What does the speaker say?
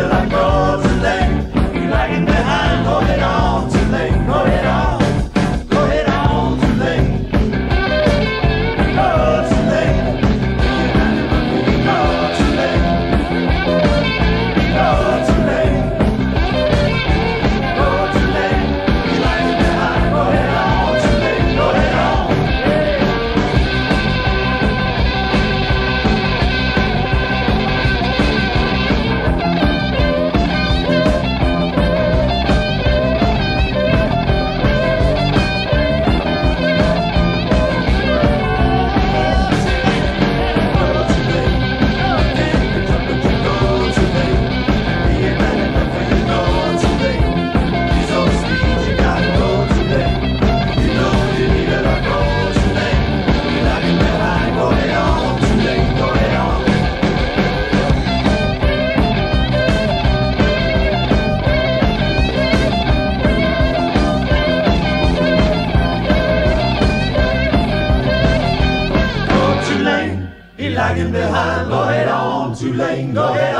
know you need Behind, go ahead